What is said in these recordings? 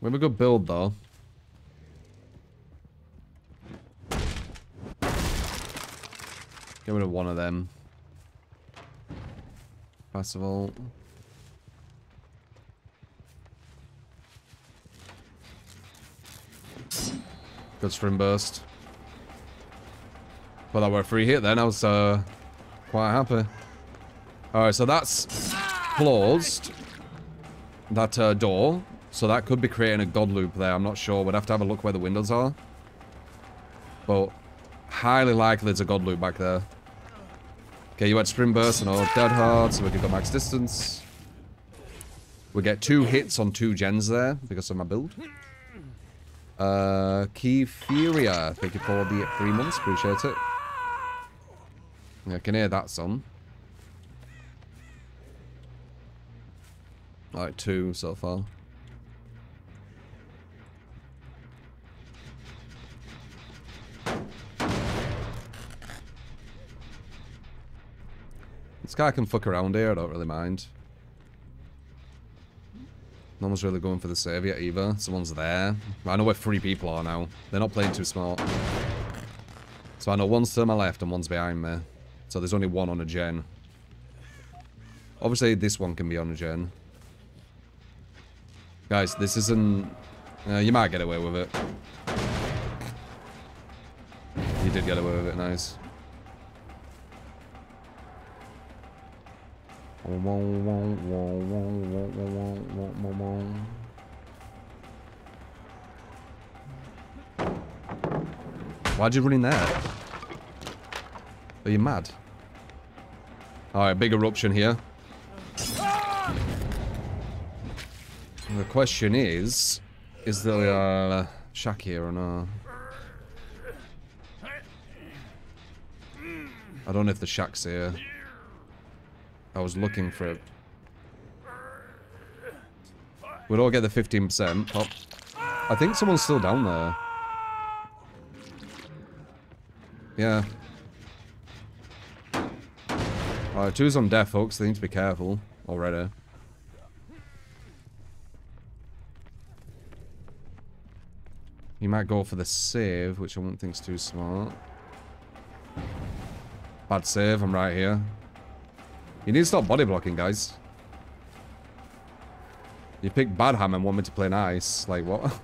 We have a good build, though. Get rid of one of them. First of all. Good sprint burst. Well, that were a free hit then. I was uh, quite happy. Alright, so that's closed. That uh, door. So that could be creating a god loop there. I'm not sure. We'd have to have a look where the windows are. But highly likely there's a god loop back there. Okay, you had Sprint Burst and all Dead Hard, so we can go max distance. We get two hits on two gens there because of my build. Uh, Keyfuria, thank you for the three months, appreciate it. I can hear that song. Alright, two so far. Guy can fuck around here, I don't really mind. No one's really going for the save yet either. Someone's there. I know where three people are now. They're not playing too smart. So I know one's to my left and one's behind me. So there's only one on a gen. Obviously this one can be on a gen. Guys, this isn't... Uh, you might get away with it. You did get away with it, nice. Why'd you run in there? Are you mad? Alright, big eruption here. The question is, is there a uh, shack here or no? I don't know if the shack's here. I was looking for it. We'd all get the 15%. Pop. I think someone's still down there. Yeah. Alright, two's on death, folks. They need to be careful already. You might go for the save, which I wouldn't think's too smart. Bad save, I'm right here. You need to stop body blocking, guys. You pick Badham and want me to play nice. Like, what?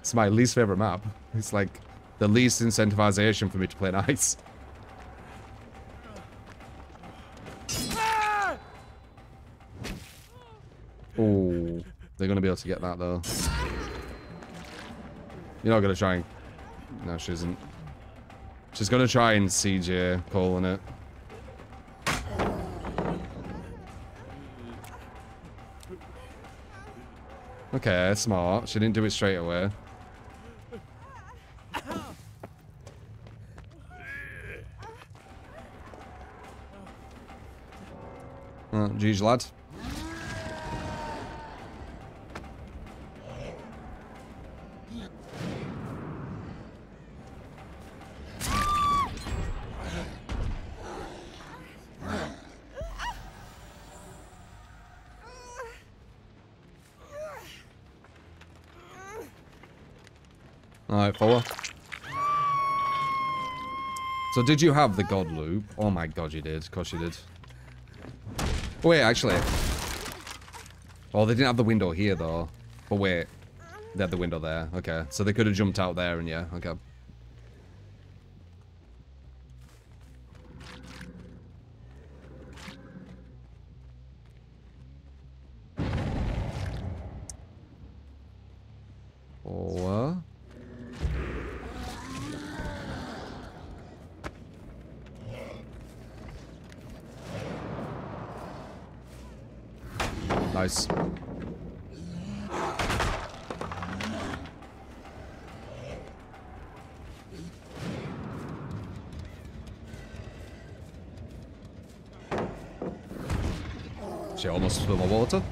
it's my least favorite map. It's like the least incentivization for me to play nice. Oh, they're going to be able to get that, though. You're not going to try and... No, she isn't. She's to try and CJ calling it. Okay, smart. She didn't do it straight away. GG, lad. Alright, forward. So did you have the god loop? Oh my god, you did. Of course you did. Oh, wait, actually. Oh, they didn't have the window here, though. But wait. They had the window there. Okay. So they could have jumped out there and yeah. Okay. Oh, uh. Nice. She almost spilled my water.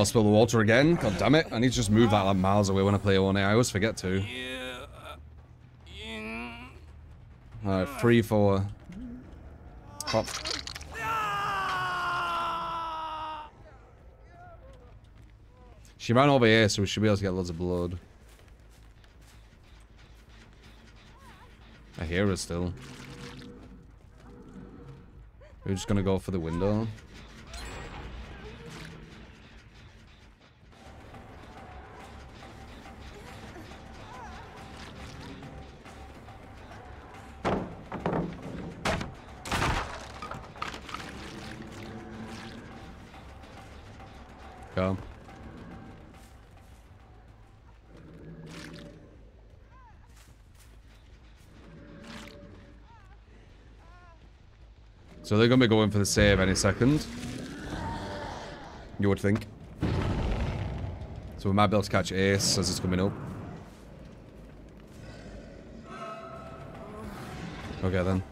Almost spill the water again. God damn it. I need to just move that like miles away when I play One. I always forget to. Alright, three, four. Pop. She ran over here, so we should be able to get loads of blood. I hear her still. We're just gonna go for the window. So they're going to be going for the save any second. You would think. So we might be able to catch Ace as it's coming up. Okay then.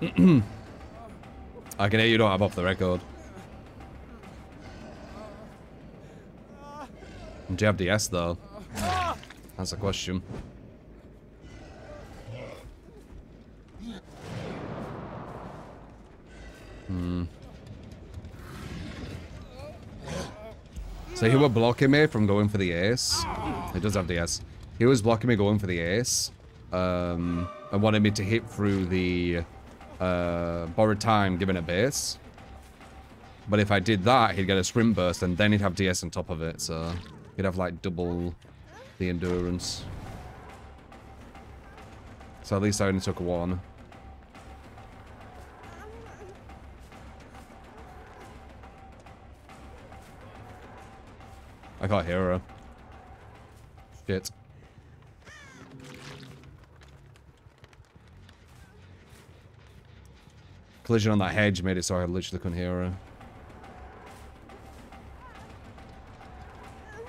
I can hear you don't have off the record. Do you have DS though? That's the question. Hmm. So he was blocking me from going for the ace. He does have the S. He was blocking me going for the ace. Um, and wanted me to hit through the uh, borrowed time given a base. But if I did that, he'd get a sprint burst and then he'd have DS on top of it. So he'd have like double the endurance. So at least I only took one. I can't hear her. Shit. Collision on that hedge made it so I literally couldn't hear her.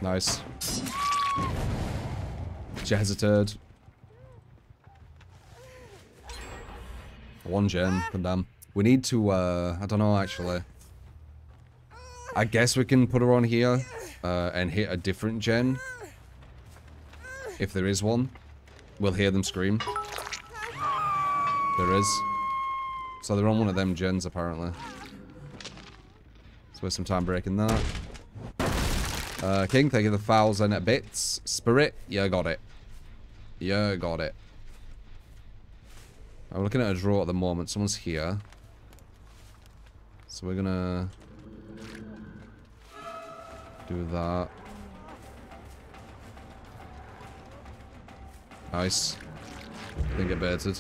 Nice. She hesitated. One gen, but damn. We need to, uh, I don't know actually. I guess we can put her on here uh, and hit a different gen. If there is one. We'll hear them scream. There is. So they're on one of them gens apparently. Let's waste some time breaking that. Uh, King, thank you the thousand bits. Spirit, you got it. You got it. I'm looking at a draw at the moment. Someone's here. So we're gonna do that. Nice. Didn't get baited.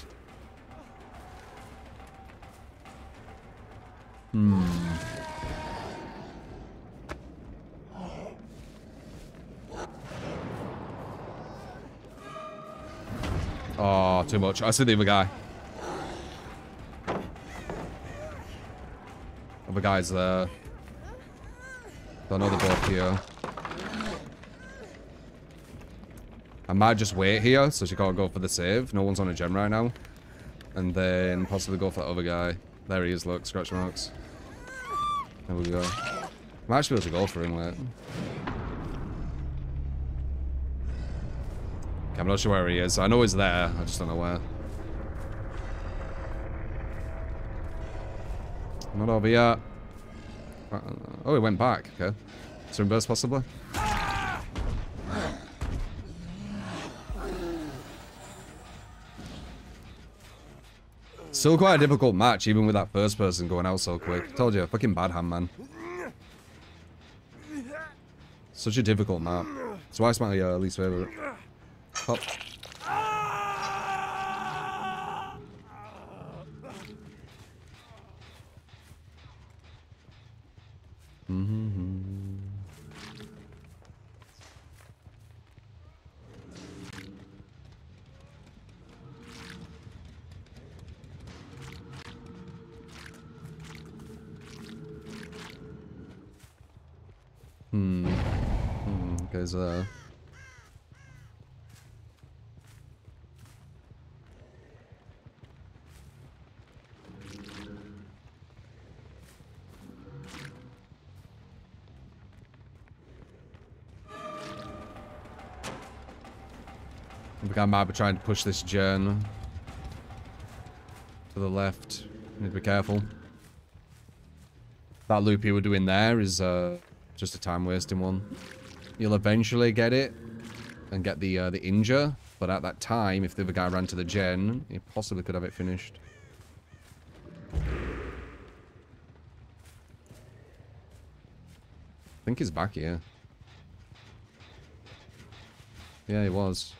Hmm. Too much. I see the other guy. Other guy's there. Don't know here. I might just wait here so she can't go for the save. No one's on a gen right now. And then possibly go for that other guy. There he is, look. Scratch marks. There we go. I Might actually be able to go for him, like. I'm not sure where he is. I know he's there. I just don't know where. Not over yet. Oh, he went back. Okay. Swim burst, possibly? Still quite a difficult match, even with that first person going out so quick. Told you, fucking Badham, man. Such a difficult map. That's why it's my uh, least favorite. Hop. Mm -hmm. Hmm. Hmm. Because, uh... The guy might be trying to push this gen to the left. Need to be careful. That loop you were doing there is uh, just a time wasting one. You'll eventually get it and get the uh, the injure, but at that time, if the other guy ran to the gen, he possibly could have it finished. I think he's back here. Yeah, he was.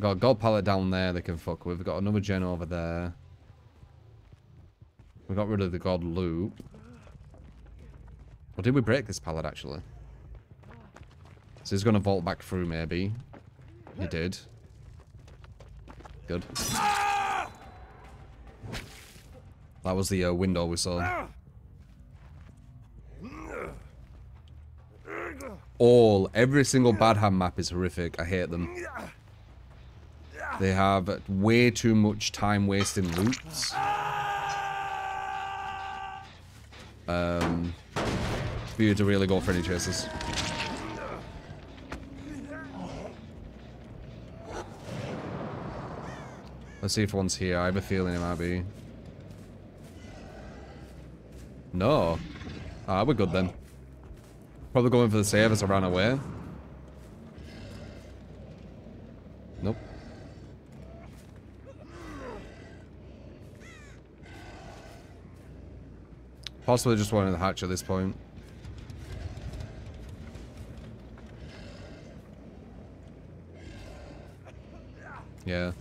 Got a god pallet down there they can fuck with. We've got another gen over there. We got rid of the god loop. Or did we break this pallet actually? So he's gonna vault back through maybe. He did. Good. That was the uh, window we saw. All, every single Badham map is horrific. I hate them. They have way too much time wasting loops. Um, for you to really go for any chases. Let's see if one's here. I have a feeling it might be. No. Ah, we're good then. Probably going for the save as I ran away. Possibly just one in the hatch at this point. Yeah.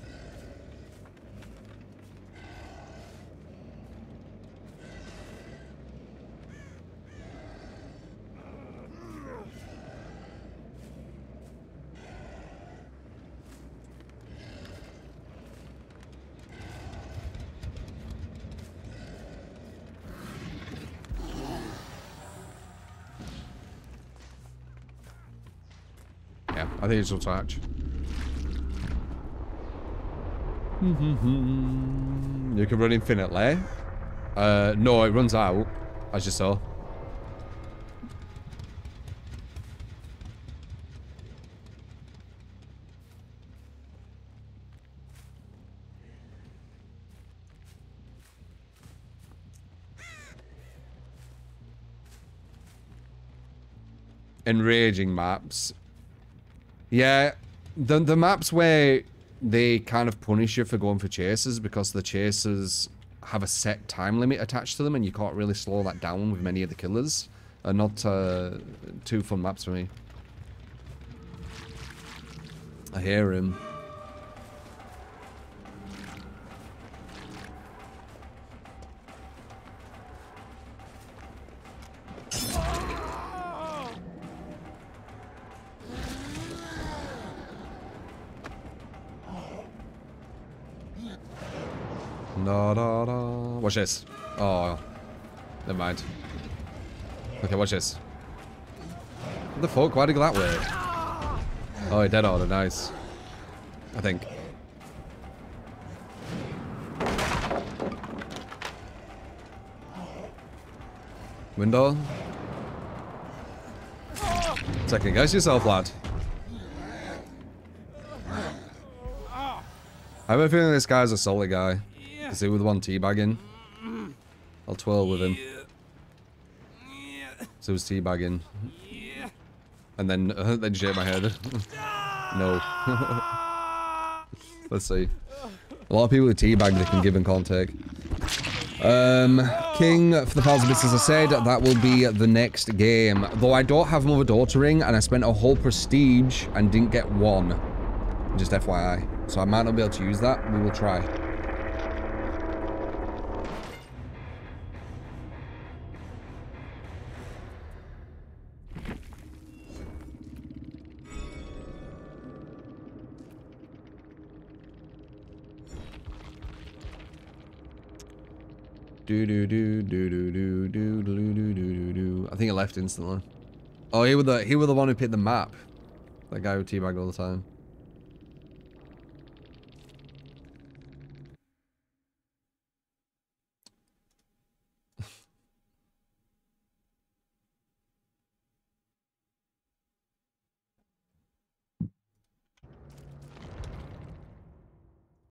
Yeah, I think it's will touch. you can run infinitely. Uh, no, it runs out, as you saw. Enraging maps. Yeah, the the maps where they kind of punish you for going for chases because the chases have a set time limit attached to them and you can't really slow that down with many of the killers are not uh, too fun maps for me. I hear him. Da, da, da. Watch this. Oh, never mind. Okay, watch this. What the fuck? Why'd he go that way? Oh, he dead order. Nice. I think. Window. Second guess yourself, lad. I have a feeling this guy's a solid guy. Is he with one teabagging? I'll twirl with him. So he's teabagging. And then, uh, then shake my head. no. Let's see. A lot of people who teabag they can give and can't take. Um, King for the Pals of Business, I said that will be the next game. Though I don't have Mother Daughter Ring, and I spent a whole prestige and didn't get one. Just FYI. So I might not be able to use that. We will try. Do do do do do do do do do do do. I think I left instantly. Oh, he was the he was the one who picked the map. That guy who teabagged all the time.